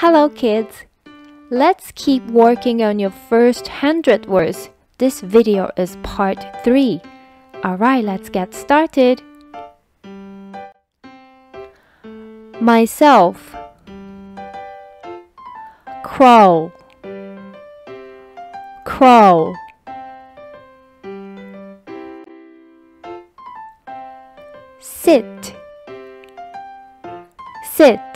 Hello, kids. Let's keep working on your first hundred words. This video is part three. Alright, let's get started. Myself, crawl, crawl. Sit, sit.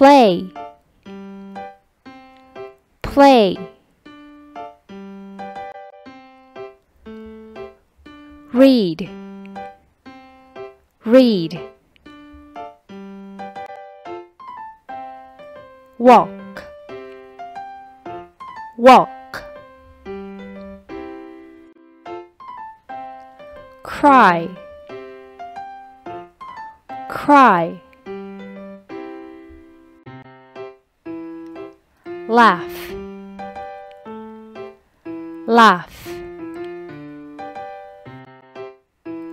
Play. Play. Read. Read. Walk. Walk. Cry. Cry laugh. Laugh.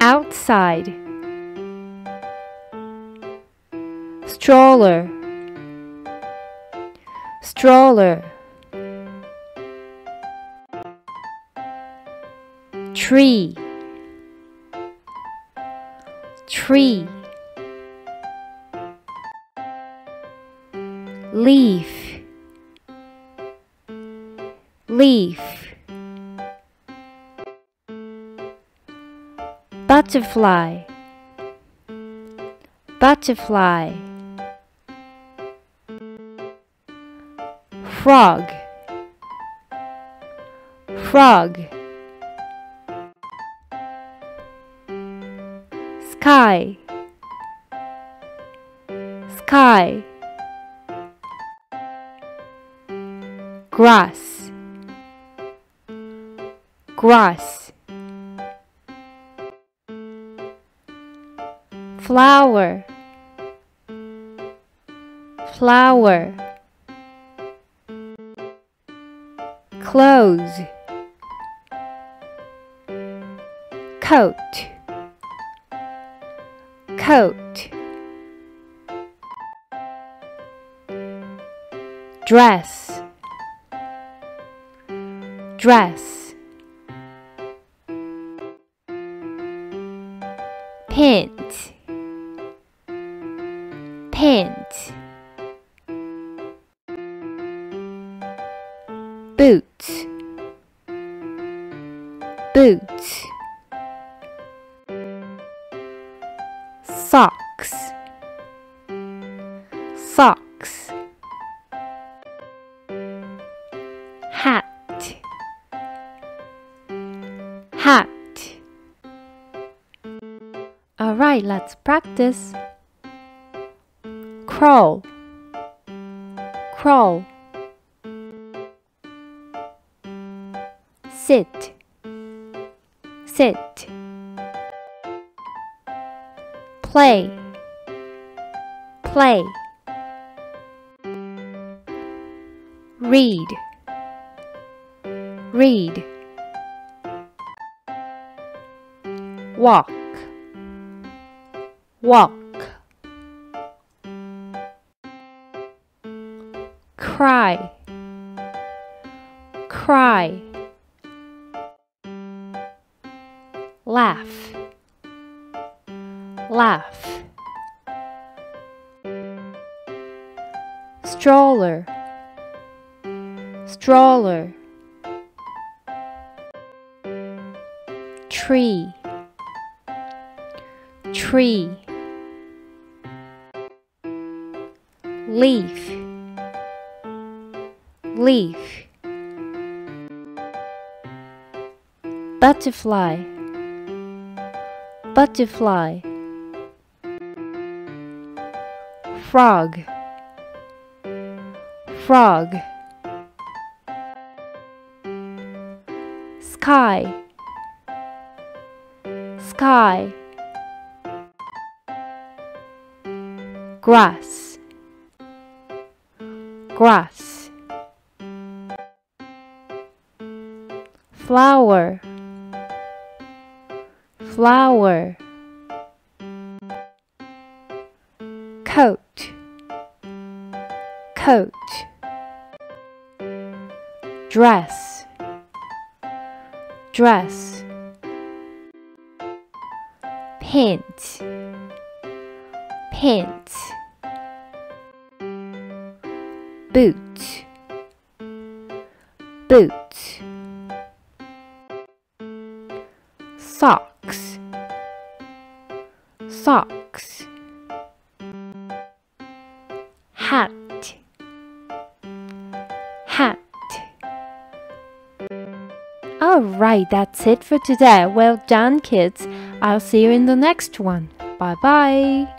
Outside. Stroller. Stroller. Tree. Tree. Leaf leaf. Butterfly. Butterfly. Frog. Frog. Sky. Sky. Grass grass. Flower. Flower. Clothes. Coat. Coat. Dress. Dress paint paint boots boots socks socks Alright, let's practice. Crawl, crawl. Sit, sit. Play, play. Read, read. Walk walk. Cry. Cry. Laugh. Laugh. Stroller. Stroller. Tree. Tree leaf. Leaf. Butterfly. Butterfly. Frog. Frog. Sky. Sky. Grass grass. Flower. Flower. Coat. Coat. Dress. Dress. Paint. Paint boot boot socks socks hat hat Alright, that's it for today. Well done, kids. I'll see you in the next one. Bye bye.